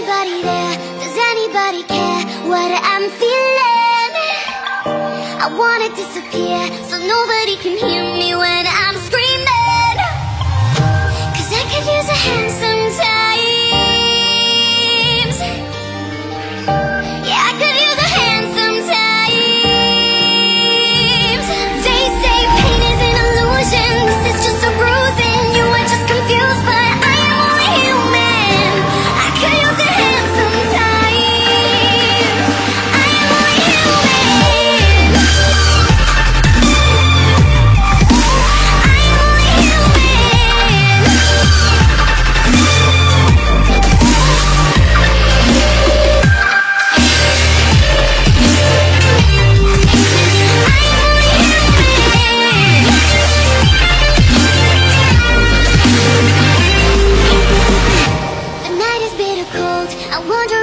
anybody there? Does anybody care what I'm feeling? I wanna disappear so nobody can hear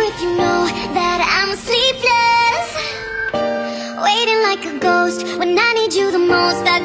if you know that I'm sleepless. Waiting like a ghost when I need you the most.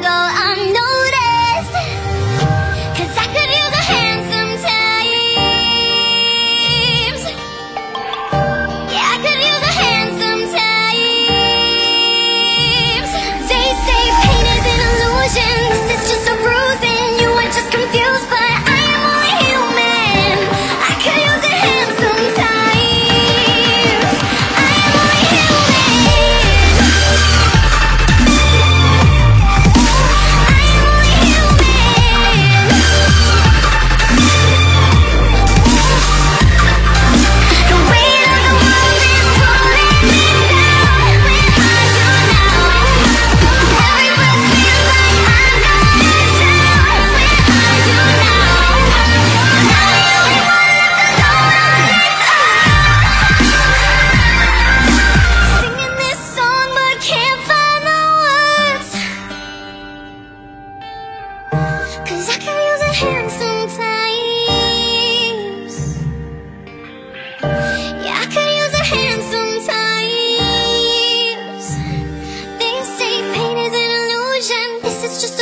Cause I can use a hand sometimes. Yeah, I can use a hand sometimes. They say pain is an illusion. This is just